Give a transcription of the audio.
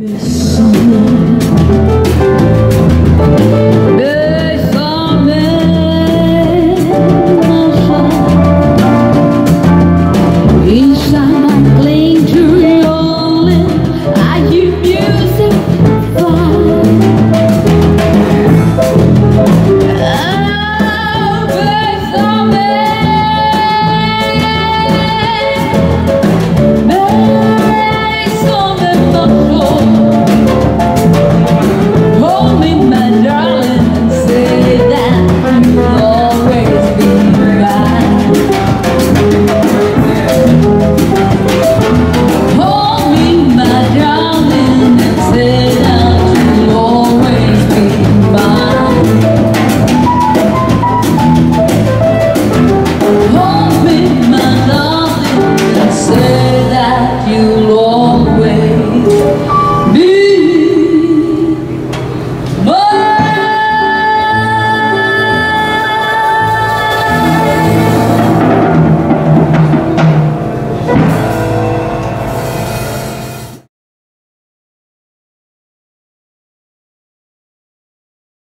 Oh,